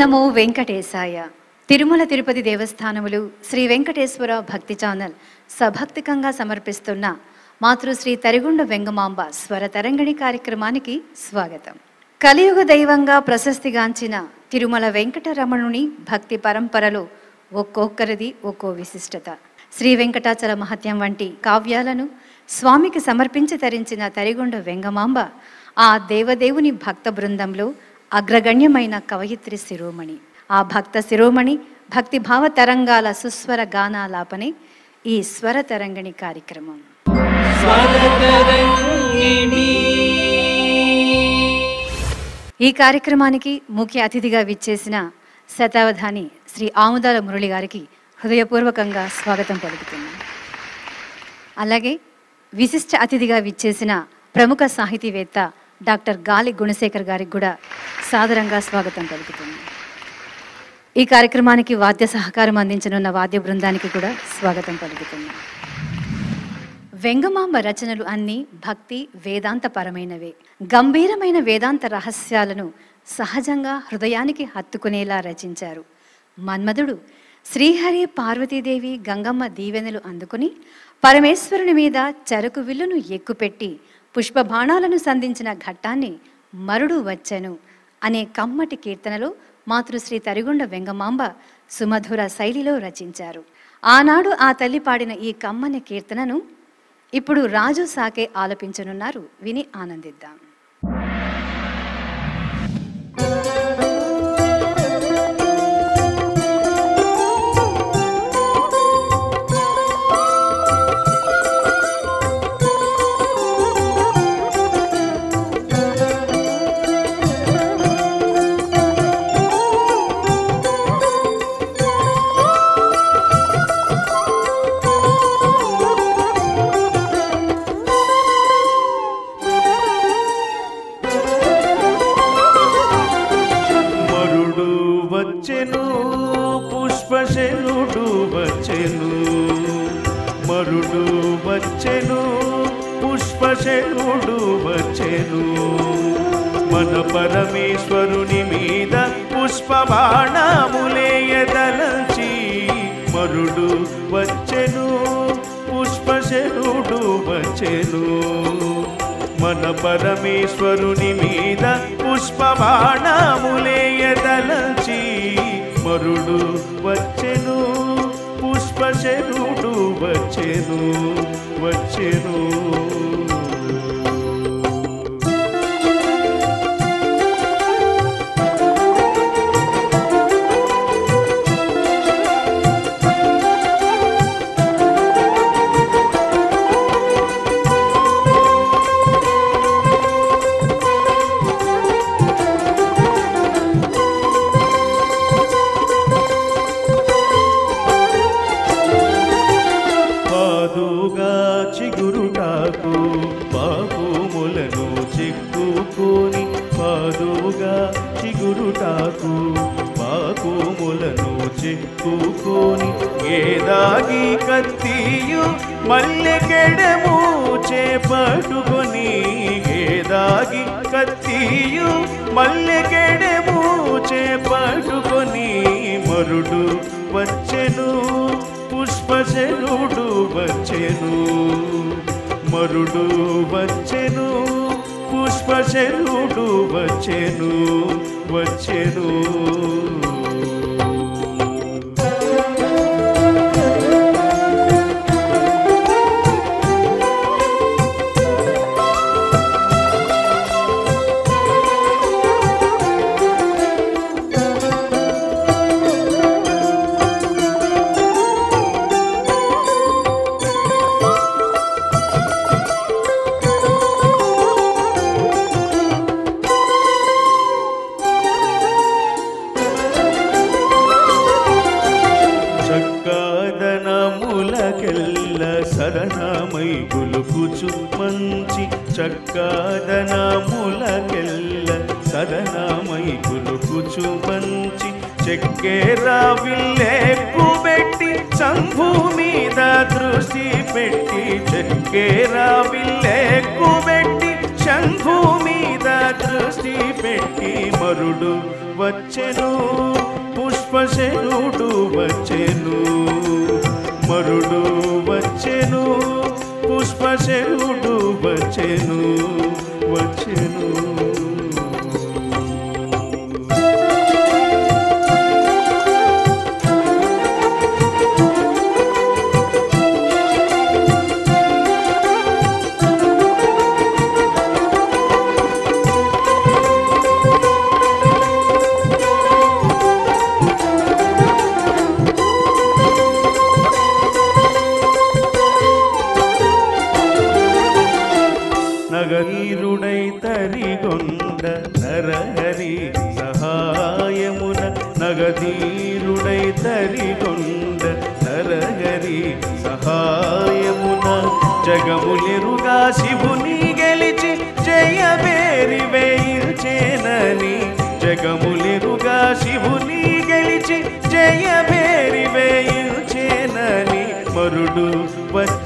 నమో వెంకటేశాయ. తిరుమల తిరుపతి దేవస్థానములు శ్రీ వెంకటేశ్వర భక్తి ఛానల్ సభక్తికంగా సమర్పిస్తున్న మాతృశ్రీ తరిగుండ వెంగమాంబ స్వరతరంగిణి కార్యక్రమానికి స్వాగతం. కలియుగ దైవంగా ప్రశస్తిగాంచిన తిరుమల వెంకటరమణుని భక్తి పరంపరలో ఒక్కొక్కరిది ఒక్కో విశిష్టత. శ్రీ వెంకటాచల మహత్యం వంటి కావ్యాలను స్వామికి సమర్పించి తరించిన తరిగొండ వెంగమాంబ ఆ దేవదేవుని భక్త బృందంలో అగ్రగణ్యమైన కవయిత్రి శిరోమణి. ఆ భక్త శిరోమణి భక్తిభావ తరంగాల సుస్వర గానాలాపనే ఈ స్వర తరంగిణి కార్యక్రమం. ఈ కార్యక్రమానికి ముఖ్య అతిథిగా విచ్చేసిన శతావధాని శ్రీ ఆముదాల మురళి గారికి హృదయపూర్వకంగా స్వాగతం పలుకుతున్నాం. అలాగే విశిష్ట అతిథిగా విచ్చేసిన ప్రముఖ సాహితీవేత్త డాక్టర్ గాలి గుణశేఖర్ గారికి కూడా సాదరంగా స్వాగతం పలుకుతుంది. ఈ కార్యక్రమానికి వాద్య సహకారం అందించనున్న వాద్య బృందానికి కూడా స్వాగతం పలుకుతుంది. వెంగమాంబ రచనలు అన్నీ భక్తి వేదాంత పరమైనవే గంభీరమైన వేదాంత రహస్యాలను సహజంగా హృదయానికి హత్తుకునేలా రచించారు. మన్మధుడు శ్రీహరి పార్వతీదేవి గంగమ్మ దీవెనలు అందుకుని పరమేశ్వరుని మీద చెరకు విల్లును ఎక్కుపెట్టి పుష్పబాణాలను సంధించిన ఘట్టాన్ని మరుడు వచ్చెను అనే కమ్మటి కీర్తనలో మాతృశ్రీ తరిగొండ వెంగమాంబ సుమధుర శైలిలో రచించారు. ఆనాడు ఆ తల్లి పాడిన ఈ కమ్మని కీర్తనను ఇప్పుడు రాజు సాకే ఆలపించనున్నారు. విని ఆనందిద్దాం. వచ్చెను పుష్పశనుడు వచ్చెను. మరుడు వచ్చెను పుష్పశనుడు వచ్చెను. మన పరమేశ్వరుని మీద పుష్పబాణములేయదలంచి మరుడు వచ్చెను పుష్పశనుడు వచ్చెను. మన పరమేశ్వరుని మీద పుష్పబాణములేయదలంచి మరుడు పుష్పశనుడు వచ్చెను వచ్చెను. పుష్పశరుడు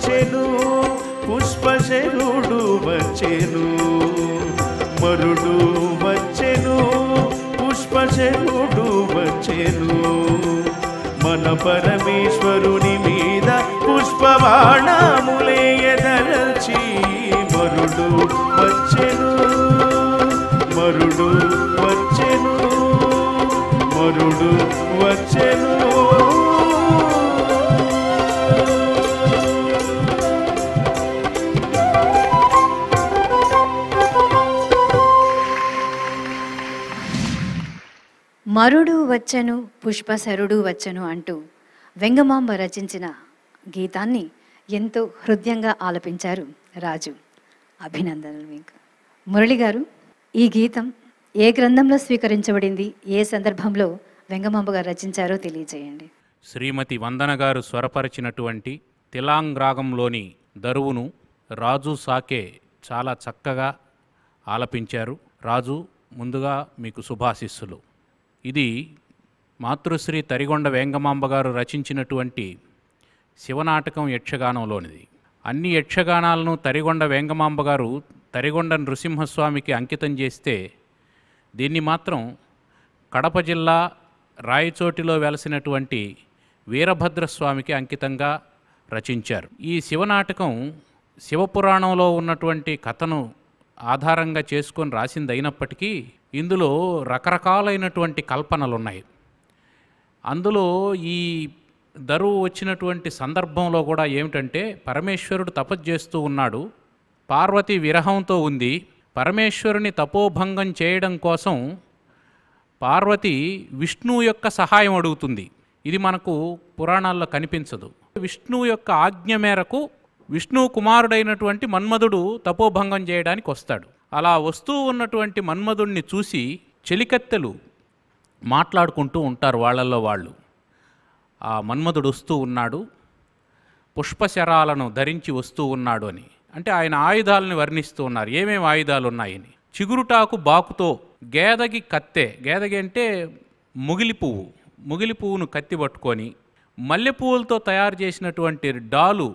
వచ్చెను పుష్పశరుడు వచ్చెను. మరుడు వచ్చెను పుష్పశరుడు వచ్చెను. మన పరమేశ్వరుని మీద పుష్పవాణములే ఎదరచి మరుడు వచ్చెను మరుడు వచ్చెను మరుడు వచ్చెను. మరుడు వచ్చెను పుష్పశరుడు వచ్చెను అంటూ వెంగమాంబ రచించిన గీతాన్ని ఎంతో హృదయంగా ఆలపించారు రాజు. అభినందనలు మీకు. మురళి గారు ఈ గీతం ఏ గ్రంథంలో స్వీకరించబడింది? ఏ సందర్భంలో వెంగమాంబ గారు రచించారో తెలియజేయండి. శ్రీమతి వందన గారు స్వరపరిచినటువంటి తిలాంగ్ రాగంలోని దరువును రాజు సాకే చాలా చక్కగా ఆలపించారు. రాజు ముందుగా మీకు శుభాశిస్సులు. ఇది మాతృశ్రీ తరిగొండ వేంగమాంబ గారు రచించినటువంటి శివనాటకం యక్షగానంలోనిది. అన్ని యక్షగానాలను తరిగొండ వేంగమాంబ గారు తరిగొండ నృసింహస్వామికి అంకితం చేస్తే దీన్ని మాత్రం కడప జిల్లా రాయచోటిలో వెలసినటువంటి వీరభద్రస్వామికి అంకితంగా రచించారు. ఈ శివనాటకం శివపురాణంలో ఉన్నటువంటి కథను ఆధారంగా చేసుకొని రాసింది అయినప్పటికీ ఇందులో రకరకాలైనటువంటి కల్పనలు ఉన్నాయి అందులో ఈ దరువు వచ్చినటువంటి సందర్భంలో కూడా ఏమిటంటే పరమేశ్వరుడు తపస్సు చేస్తూ ఉన్నాడు. పార్వతి విరహంతో ఉంది. పరమేశ్వరుని తపోభంగం చేయడం కోసం పార్వతి విష్ణువు యొక్క సహాయం అడుగుతుంది. ఇది మనకు పురాణాల్లో కనిపించదు. విష్ణువు యొక్క ఆజ్ఞ మేరకు విష్ణు కుమారుడైనటువంటి మన్మధుడు తపోభంగం చేయడానికి వస్తాడు. అలా వస్తూ ఉన్నటువంటి మన్మధుణ్ణి చూసి చెలికత్తెలు మాట్లాడుకుంటూ ఉంటారు వాళ్ళల్లో వాళ్ళు. ఆ మన్మధుడు వస్తూ ఉన్నాడు. పుష్పశరాలను ధరించి వస్తూ ఉన్నాడు అని. అంటే ఆయన ఆయుధాలను వర్ణిస్తూ ఉన్నారు. ఏమేమి ఆయుధాలు ఉన్నాయని చిగురుటాకు బాకుతో గేదగి కత్తె. గేదగి అంటే ముగిలి పువ్వు. ముగిలి పువ్వును కత్తి పట్టుకొని మల్లె పువ్వులతో తయారు చేసినటువంటి డాలు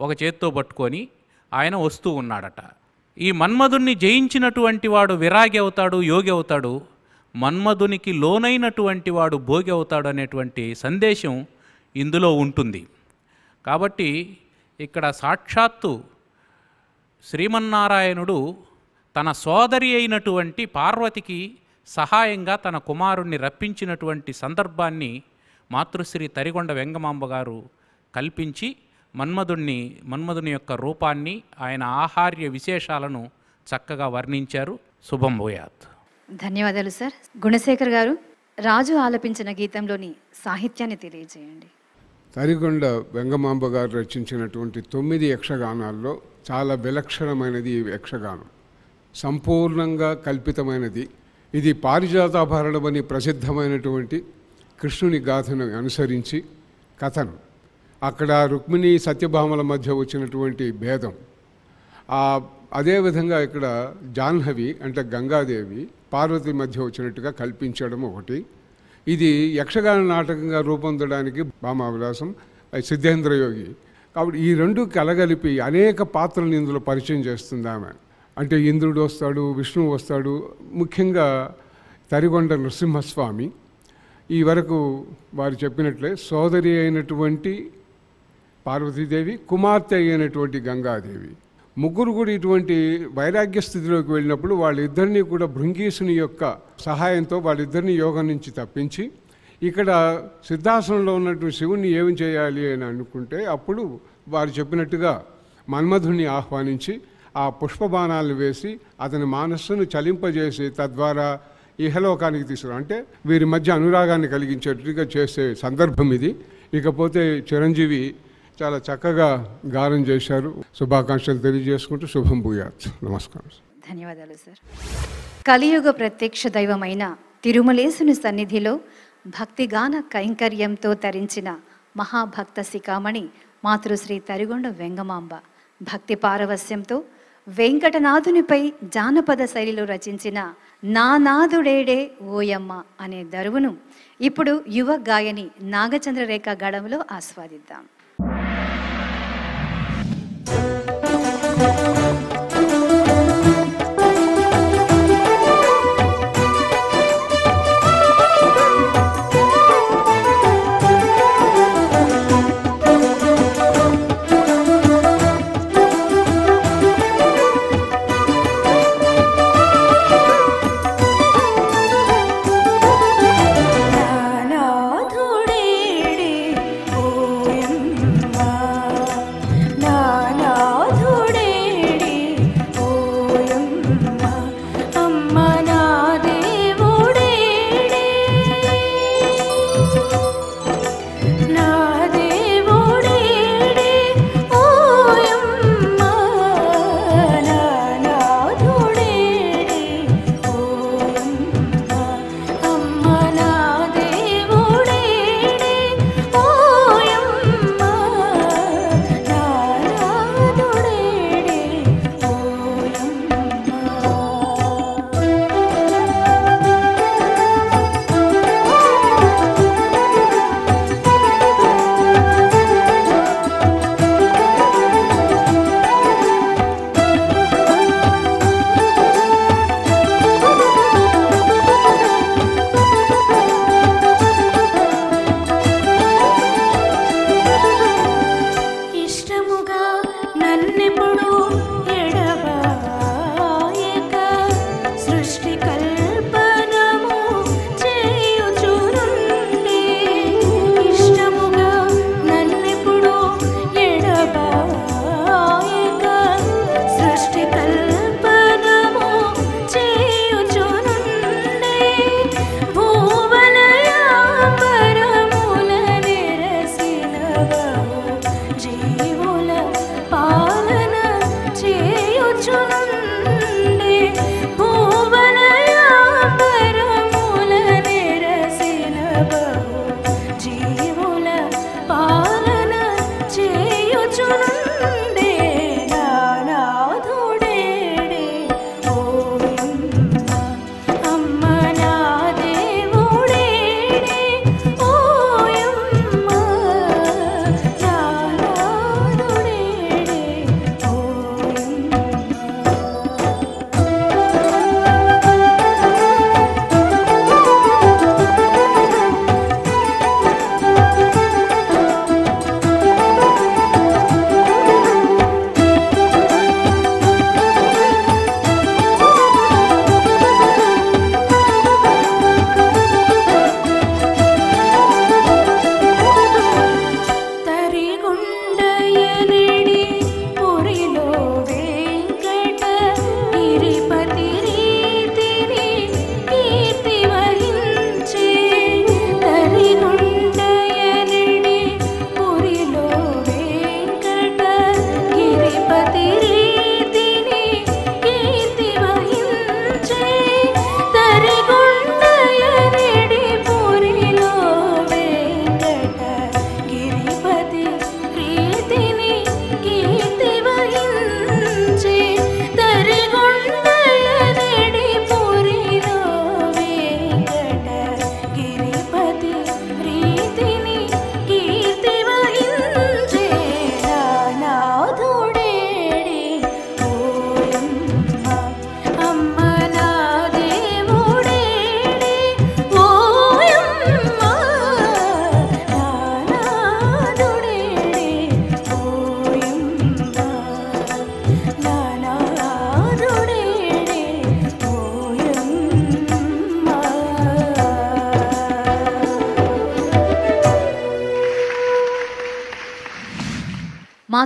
ఒక చేత్తో పట్టుకొని ఆయన వస్తూ ఉన్నాడట. ఈ మన్మధుణ్ణి జయించినటువంటి వాడు విరాగి అవుతాడు యోగి అవుతాడు. మన్మధునికి లోనైనటువంటి వాడు భోగి అవుతాడు అనేటువంటి సందేశం ఇందులో ఉంటుంది. కాబట్టి ఇక్కడ సాక్షాత్తు శ్రీమన్నారాయణుడు తన సోదరి అయినటువంటి పార్వతికి సహాయంగా తన కుమారుణ్ణి రప్పించినటువంటి సందర్భాన్ని మాతృశ్రీ తరిగొండ వెంగమాంబ గారు కల్పించి మన్మధుణ్ణి మన్మధుని యొక్క రూపాన్ని ఆయన ఆహార్య విశేషాలను చక్కగా వర్ణించారు. శుభం భూయాత్. ధన్యవాదాలు సార్. గుణశేఖర్ గారు రాజు ఆలపించిన గీతంలోని సాహిత్యాన్ని తెలియజేయండి. తరిగొండ వెంగమాంబ గారు రచించినటువంటి తొమ్మిది యక్షగానాల్లో చాలా విలక్షణమైనది ఈ యక్షగానం. సంపూర్ణంగా కల్పితమైనది. ఇది పారిజాతాభరణం అని ప్రసిద్ధమైనటువంటి కృష్ణుని గాథను అనుసరించి కథను అక్కడ రుక్మిణి సత్యభామల మధ్య వచ్చినటువంటి భేదం. అదేవిధంగా ఇక్కడ జాహ్నవి అంటే గంగాదేవి పార్వతి మధ్య వచ్చినట్టుగా కల్పించడం ఒకటి. ఇది యక్షగాన నాటకంగా రూపొందడానికి భామావిలాసం సిద్ధేంద్రయోగి కాబట్టి ఈ రెండు కలగలిపి అనేక పాత్రలను ఇందులో పరిచయం చేస్తుంది ఆమె. అంటే ఇంద్రుడు వస్తాడు విష్ణువు వస్తాడు ముఖ్యంగా తరిగొండ నరసింహస్వామి ఈ వరకు వారు చెప్పినట్లే సోదరి అయినటువంటి పార్వతీదేవి కుమార్తె అయినటువంటి గంగాదేవి. ముగ్గురు కూడా ఇటువంటి వైరాగ్య స్థితిలోకి వెళ్ళినప్పుడు వాళ్ళిద్దరినీ కూడా భృంగీసుని యొక్క సహాయంతో వాళ్ళిద్దరిని యోగం నుంచి తప్పించి ఇక్కడ సిద్ధాసనంలో ఉన్నటువంటి శివుణ్ణి ఏమి చేయాలి అని అనుకుంటే అప్పుడు వారు చెప్పినట్టుగా మన్మధుని ఆహ్వానించి ఆ పుష్పబాణాలను వేసి అతని మానస్సును చలింపజేసి తద్వారా ఇహలోకానికి తీసుకురా అంటే వీరి మధ్య అనురాగాన్ని కలిగించేట్టుగా చేసే సందర్భం ఇది. ఇకపోతే చిరంజీవి చాలా చక్కగా గానం చేశారు. శుభాకాంక్షలు తెలియజేసుకుంటూ శుభం భూయాత్. నమస్కారం ధన్యవాదాలు సార్. కలియుగ ప్రత్యక్ష దైవమైన తిరుమలేసుని సన్నిధిలో భక్తిగాన కైంకర్యంతో తరించిన మహాభక్త శిఖామణి మాతృశ్రీ తరిగొండ వెంగమాంబ భక్తి పారవస్యంతో వెంకటనాథునిపై జానపద శైలిలో రచించిన నానాథుడేడే ఓయమ్మ అనే దరువును ఇప్పుడు యువ గాయని నాగచంద్రరేఖ గడంలో ఆస్వాదిద్దాం.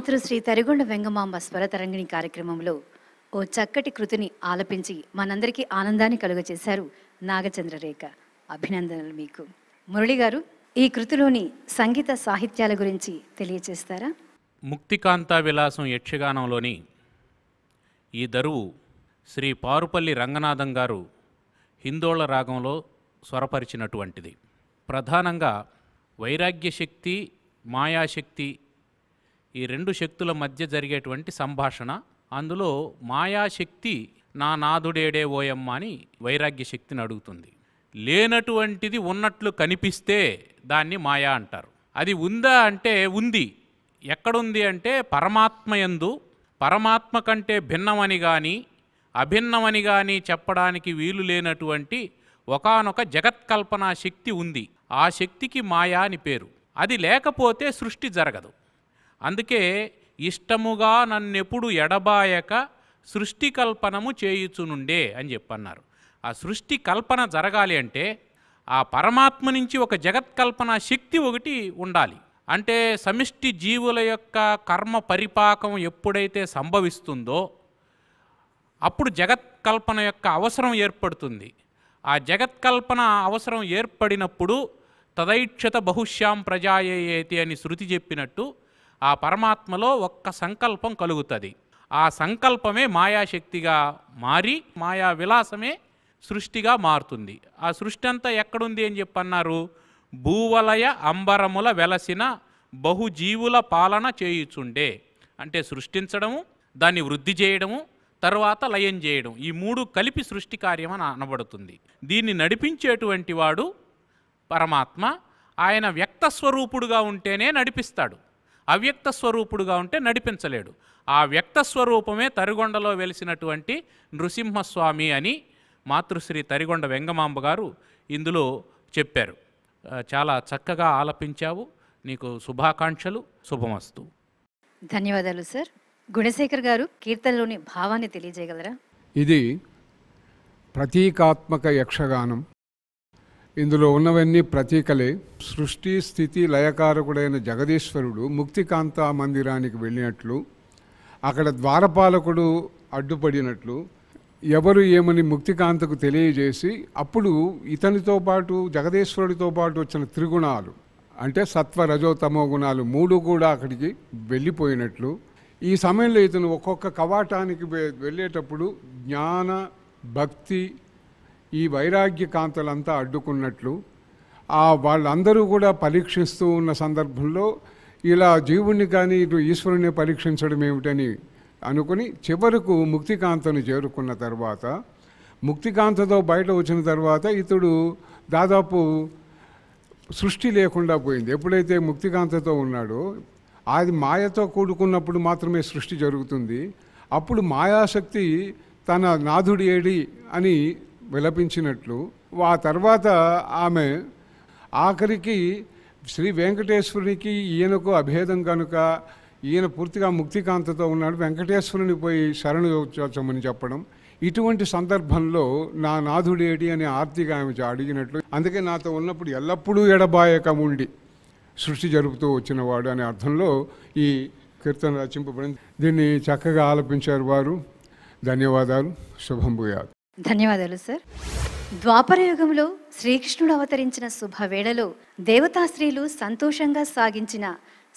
మాతృశ్రీ తరిగొండ వెంగమాంబ స్వరతరంగిణి కార్యక్రమంలో ఓ చక్కటి కృతిని ఆలపించి మనందరికీ ఆనందాన్ని కలుగచేశారు నాగచంద్రరేఖ. అభినందనలు మీకు. మురళి గారు ఈ కృతిలోని సంగీత సాహిత్యాల గురించి తెలియచేస్తారా? ముక్తికాంత విలాసం యక్షగానంలోని ఈ దరువు శ్రీ పారుపల్లి రంగనాథం గారు హిందోళ రాగంలో స్వరపరిచినటువంటిది. ప్రధానంగా వైరాగ్య శక్తి మాయాశక్తి ఈ రెండు శక్తుల మధ్య జరిగేటువంటి సంభాషణ. అందులో మాయాశక్తి నా నాదుడేడే ఓయమ్మ అని వైరాగ్య శక్తిని అడుగుతుంది. లేనటువంటిది ఉన్నట్లు కనిపిస్తే దాన్ని మాయా అంటారు. అది ఉందా అంటే ఉంది. ఎక్కడుంది అంటే పరమాత్మయందు పరమాత్మ కంటే భిన్నమని కానీ అభిన్నమని కానీ చెప్పడానికి వీలు లేనటువంటి ఒకానొక జగత్కల్పనా శక్తి ఉంది. ఆ శక్తికి మాయా అని పేరు. అది లేకపోతే సృష్టి జరగదు. అందుకే ఇష్టముగా నన్నెప్పుడు ఎడబాయక సృష్టి కల్పనము చేయుచునుండే అని చెప్పన్నారు. ఆ సృష్టి కల్పన జరగాలి అంటే ఆ పరమాత్మ నుంచి ఒక జగత్కల్పన శక్తి ఒకటి ఉండాలి. అంటే సమిష్టి జీవుల యొక్క కర్మ పరిపాకం ఎప్పుడైతే సంభవిస్తుందో అప్పుడు జగత్కల్పన యొక్క అవసరం ఏర్పడుతుంది. ఆ జగత్కల్పన అవసరం ఏర్పడినప్పుడు తదైక్షత బహుశ్యాం ప్రజాయేతి అని శృతి చెప్పినట్టు ఆ పరమాత్మలో ఒక్క సంకల్పం కలుగుతుంది. ఆ సంకల్పమే మాయాశక్తిగా మారి మాయా విలాసమే సృష్టిగా మారుతుంది. ఆ సృష్టి అంతా ఎక్కడుంది అని చెప్పన్నారు? భూవలయ అంబరముల వెలసిన బహుజీవుల పాలన చేయుచుండే. అంటే సృష్టించడము దాన్ని వృద్ధి చేయడము తర్వాత లయం చేయడం. ఈ మూడు కలిపి సృష్టి కార్యం అని అనబడుతుంది. దీన్ని నడిపించేటువంటి వాడు పరమాత్మ. ఆయన వ్యక్త స్వరూపుడుగా ఉంటేనే నడిపిస్తాడు. అవ్యక్త స్వరూపుడుగా ఉంటే నడిపించలేడు. ఆ వ్యక్త స్వరూపమే తరిగొండలో వెలిసినటువంటి నృసింహస్వామి అని మాతృశ్రీ తరిగొండ వెంగమాంబ గారు ఇందులో చెప్పారు. చాలా చక్కగా ఆలపించావు. నీకు శుభాకాంక్షలు. శుభమస్తు. ధన్యవాదాలు సార్. గుణశేఖర్ గారు కీర్తనలోని భావాన్ని తెలియజేయగలరా? ఇది ప్రతీకాత్మక యక్షగానం. ఇందులో ఉన్నవన్నీ ప్రతీకలే. సృష్టి స్థితి లయకారకుడైన జగదీశ్వరుడు ముక్తికాంత మందిరానికి వెళ్ళినట్లు అక్కడ ద్వారపాలకుడు అడ్డుపడినట్లు ఎవరు ఏమని ముక్తికాంతకు తెలియజేసి అప్పుడు ఇతనితో పాటు జగదీశ్వరుడితో పాటు వచ్చిన త్రిగుణాలు అంటే సత్వ రజోతమో గుణాలు మూడు కూడా అక్కడికి వెళ్ళిపోయినట్లు. ఈ సమయంలో ఇతను ఒక్కొక్క కవాటానికి వెళ్ళేటప్పుడు జ్ఞాన భక్తి ఈ వైరాగ్య కాంతలంతా అడ్డుకున్నట్లు ఆ వాళ్ళందరూ కూడా పరీక్షిస్తూ ఉన్న సందర్భంలో ఇలా జీవుణ్ణి కానీ ఇటు ఈశ్వరుని పరీక్షించడం ఏమిటని అనుకుని చివరకు ముక్తికాంతను చేరుకున్న తర్వాత ముక్తికాంతతో బయట వచ్చిన తర్వాత ఇతడు దాదాపు సృష్టి లేకుండా పోయింది. ఎప్పుడైతే ముక్తికాంతతో ఉన్నాడో అది మాయతో కూడుకున్నప్పుడు మాత్రమే సృష్టి జరుగుతుంది. అప్పుడు మాయాశక్తి తన నాథుడి ఏడి అని విలపించినట్లు ఆ తర్వాత ఆమె ఆఖరికి శ్రీ వెంకటేశ్వరునికి ఈయనకు అభేదం కనుక ఈయన పూర్తిగా ముక్తికాంతతో ఉన్నాడు. వెంకటేశ్వరుని పోయి శరణు వచ్చమని చెప్పడం. ఇటువంటి సందర్భంలో నా నాథుడేటి అని ఆర్తిగా ఆమె అడిగినట్లు అందుకే నాతో ఉన్నప్పుడు ఎల్లప్పుడూ ఎడబాయక ఉండి సృష్టి జరుపుతూ వచ్చినవాడు అనే అర్థంలో ఈ కీర్తన రచింపబడింది. దీన్ని చక్కగా ఆలపించారు వారు. ధన్యవాదాలు. శుభంభూయారు ధన్యవాదాలు సార్. ద్వాపరయుగంలో శ్రీకృష్ణుడు అవతరించిన శుభవేళలో దేవతా స్త్రీలు సంతోషంగా సాగించిన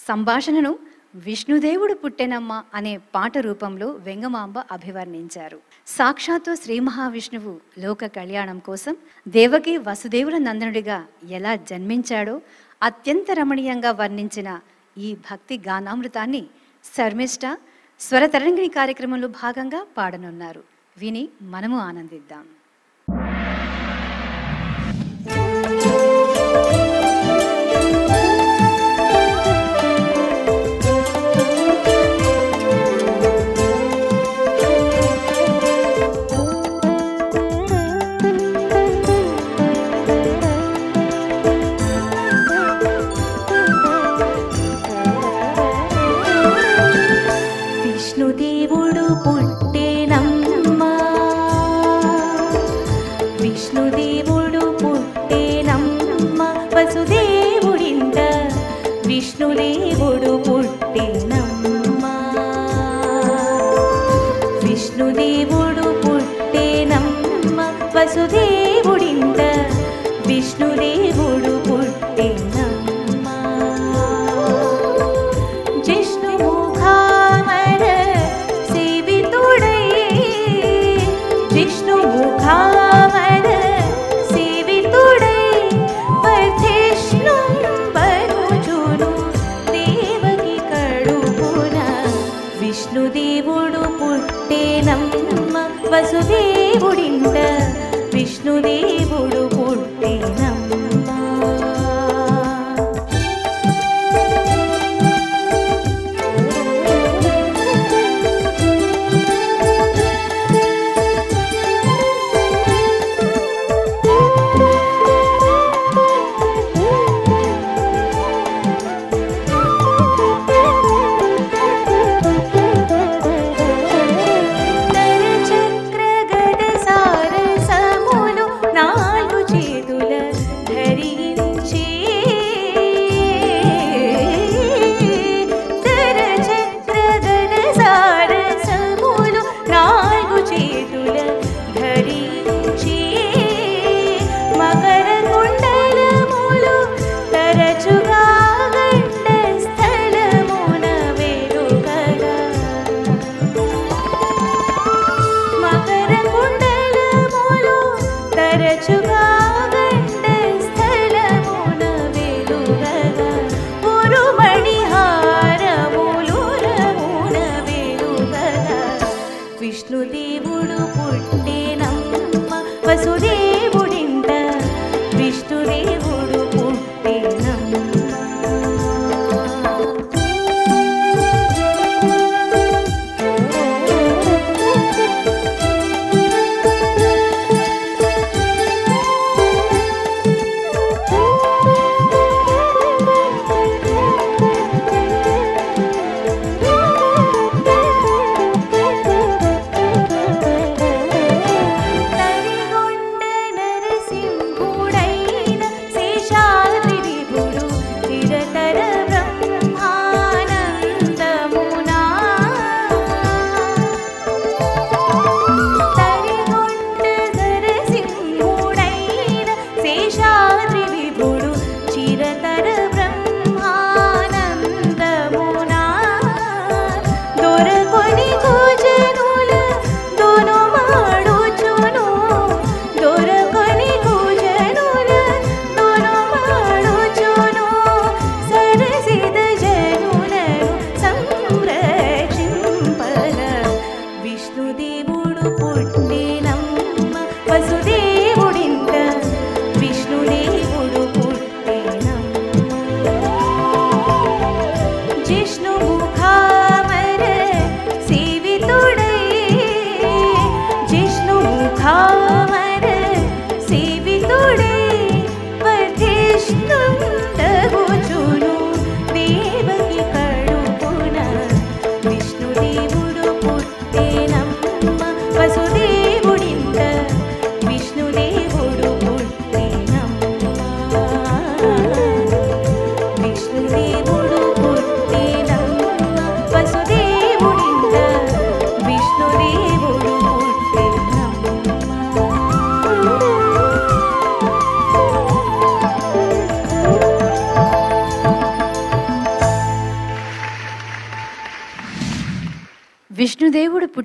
సంభాషణను విష్ణుదేవుడు పుట్టెనమ్మ అనే పాట రూపంలో వెంగమాంబ అభివర్ణించారు. సాక్షాత్తు శ్రీ మహావిష్ణువు లోక కళ్యాణం కోసం దేవకి వసుదేవుల నందనుడిగా ఎలా జన్మించాడో అత్యంత రమణీయంగా వర్ణించిన ఈ భక్తి గానామృతాన్ని శర్మిష్ట స్వరతరంగిణి కార్యక్రమంలో భాగంగా పాడనున్నారు. విని మనము ఆనందిద్దాం. విష్ణుదేవుడు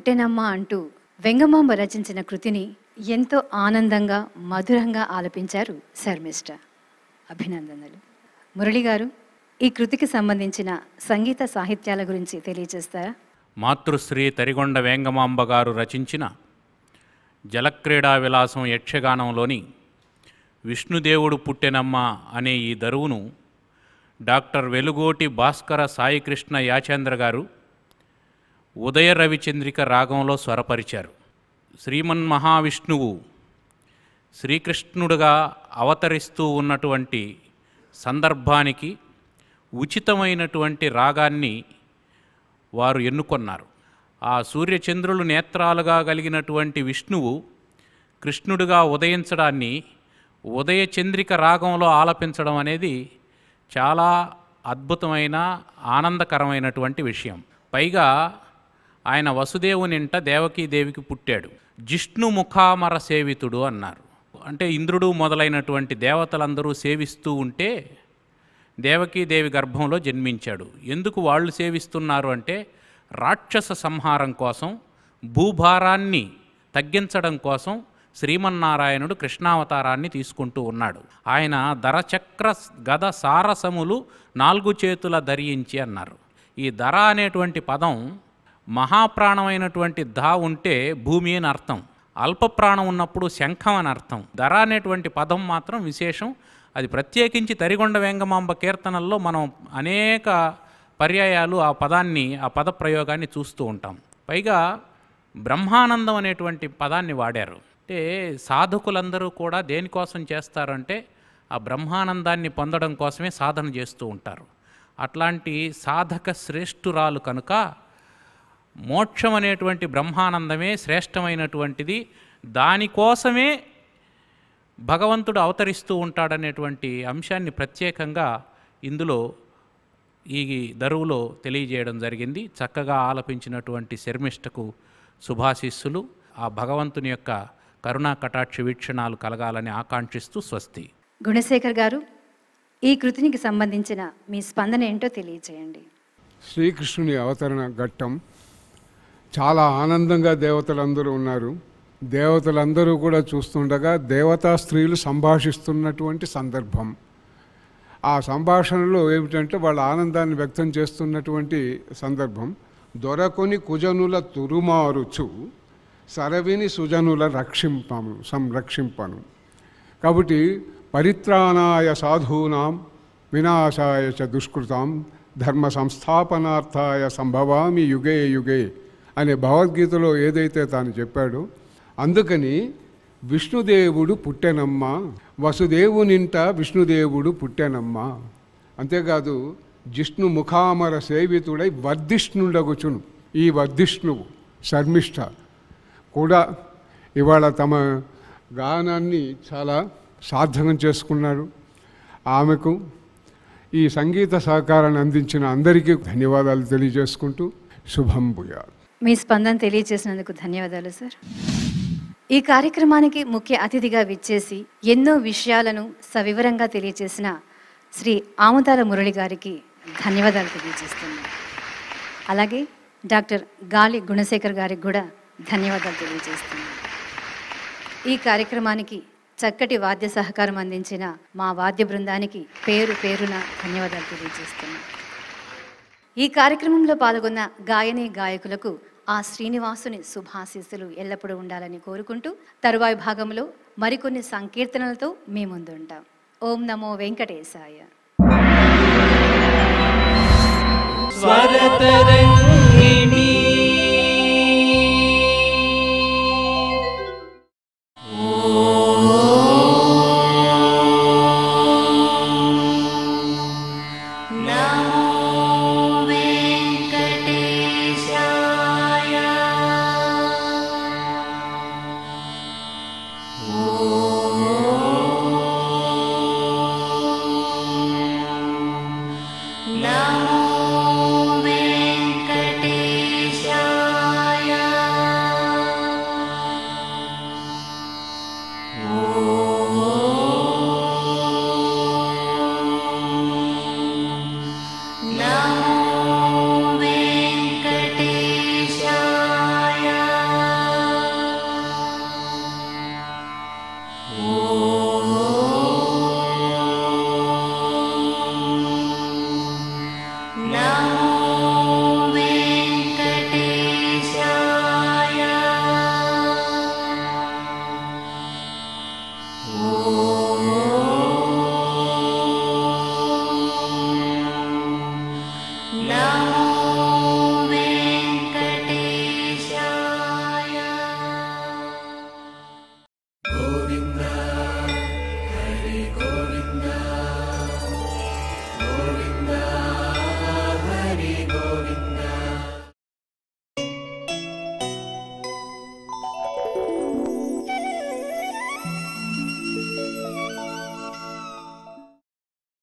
పుట్టెనమ్మ అంటూ వెంగమాంబ రచించిన కృతిని ఎంతో ఆనందంగా మధురంగా ఆలపించారు శర్మిష్ట అభినందనలు. మురళి గారు ఈ కృతికి సంబంధించిన సంగీత సాహిత్యాల గురించి తెలియజేస్తారా? మాతృశ్రీ తరిగొండ వేంగమాంబ గారు రచించిన జలక్రీడా విలాసం యక్షగానంలోని విష్ణుదేవుడు పుట్టెనమ్మ అనే ఈ దరువును డాక్టర్ వెలుగోటి భాస్కర సాయికృష్ణ యాచేంద్ర గారు ఉదయ రవిచంద్రిక రాగంలో స్వరపరిచారు. శ్రీమన్ మహావిష్ణువు శ్రీకృష్ణుడుగా అవతరిస్తూ ఉన్నటువంటి సందర్భానికి ఉచితమైనటువంటి రాగాన్ని వారు ఎన్నుకొన్నారు. ఆ సూర్యచంద్రులు నేత్రాలుగా కలిగినటువంటి విష్ణువు కృష్ణుడిగా ఉదయించడాన్ని ఉదయ చంద్రిక రాగంలో ఆలపించడం అనేది చాలా అద్భుతమైన ఆనందకరమైనటువంటి విషయం. పైగా ఆయన వసుదేవునింట దేవకీదేవికి పుట్టాడు. జిష్ణు ముఖామర సేవితుడు అన్నారు. అంటే ఇంద్రుడు మొదలైనటువంటి దేవతలందరూ సేవిస్తూ ఉంటే దేవకీదేవి గర్భంలో జన్మించాడు. ఎందుకు వాళ్ళు సేవిస్తున్నారు అంటే రాక్షస సంహారం కోసం భూభారాన్ని తగ్గించడం కోసం శ్రీమన్నారాయణుడు కృష్ణావతారాన్ని తీసుకుంటూ ఉన్నాడు. ఆయన ధరచక్ర గద సారసములు నాలుగు చేతుల ధరించి అన్నారు. ఈ ధర అనేటువంటి పదం మహాప్రాణమైనటువంటి దా ఉంటే భూమి అని అర్థం. అల్ప ప్రాణం ఉన్నప్పుడు శంఖం అని అర్థం. ధర అనేటువంటి పదం మాత్రం విశేషం. అది ప్రత్యేకించి తరిగొండ వెంగమాంబ కీర్తనల్లో మనం అనేక పర్యాయాలు ఆ పదాన్ని ఆ పద ప్రయోగాన్ని చూస్తూ ఉంటాం. పైగా బ్రహ్మానందం అనేటువంటి పదాన్ని వాడారు. అంటే సాధకులందరూ కూడా దేనికోసం చేస్తారంటే ఆ బ్రహ్మానందాన్ని పొందడం కోసమే సాధన చేస్తూ ఉంటారు. అట్లాంటి సాధక శ్రేష్ఠురాలు కనుక మోక్షం అనేటువంటి బ్రహ్మానందమే శ్రేష్టమైనటువంటిది. దానికోసమే భగవంతుడు అవతరిస్తూ ఉంటాడనేటువంటి అంశాన్ని ప్రత్యేకంగా ఇందులో ఈ దరువులో తెలియజేయడం జరిగింది. చక్కగా ఆలపించినటువంటి శర్మిష్టకు శుభాశిస్సులు. ఆ భగవంతుని యొక్క కరుణా కటాక్ష వీక్షణాలు కలగాలని ఆకాంక్షిస్తూ స్వస్తి. గుణశేఖర్ గారు ఈ కృతినికి సంబంధించిన మీ స్పందన ఏంటో తెలియచేయండి శ్రీకృష్ణుని అవతరణ ఘట్టం చాలా ఆనందంగా దేవతలందరూ ఉన్నారు. దేవతలందరూ కూడా చూస్తుండగా దేవతా స్త్రీలు సంభాషిస్తున్నటువంటి సందర్భం. ఆ సంభాషణలో ఏమిటంటే వాళ్ళ ఆనందాన్ని వ్యక్తం చేస్తున్నటువంటి సందర్భం. దొరకొని కుజనుల తురుమారుచు సరవిని సుజనుల రక్షింపను సంరక్షింపను. కాబట్టి పరిత్రాణాయ సాధూనాం వినాశాయ చ దుష్కృతాం ధర్మ సంస్థాపనార్థాయ సంభవామి యుగే యుగే అనే భగవద్గీతలో ఏదైతే తాను చెప్పాడో అందుకని విష్ణుదేవుడు పుట్టెనమ్మ వసుదేవునింట విష్ణుదేవుడు పుట్టెనమ్మ. అంతేకాదు జిష్ణు ముఖామర సేవితుడై వర్ధిష్ణుడగుచును ఈ వర్ధిష్ణువు శర్మిష్ఠ కూడా ఇవాళ తమ గానాన్ని చాలా సార్థకం చేసుకున్నారు. ఆమెకు ఈ సంగీత సహకారాన్ని అందించిన అందరికీ ధన్యవాదాలు తెలియజేసుకుంటూ శుభం భూయాలు మీ స్పందన తెలియజేసినందుకు ధన్యవాదాలు సార్. ఈ కార్యక్రమానికి ముఖ్య అతిథిగా విచ్చేసి ఎన్నో విషయాలను సవివరంగా తెలియజేసిన శ్రీ ఆముదాల మురళి గారికి ధన్యవాదాలు తెలియజేస్తున్నాను. అలాగే డాక్టర్ గాలి గుణశేఖర్ గారికి కూడా ధన్యవాదాలు తెలియజేస్తున్నాను. ఈ కార్యక్రమానికి చక్కటి వాద్య సహకారం అందించిన మా వాద్య బృందానికి పేరు పేరున ధన్యవాదాలు తెలియజేస్తున్నాను. ఈ కార్యక్రమంలో పాల్గొన్న గాయని గాయకులకు ఆ శ్రీనివాసుని శుభాశీస్సులు ఎల్లప్పుడూ ఉండాలని కోరుకుంటూ తరువాయి భాగంలో మరికొన్ని సంకీర్తనలతో మీ ముందుంటాం. ఓం నమో వెంకటేశాయ. స్వరతరంగిణి నమో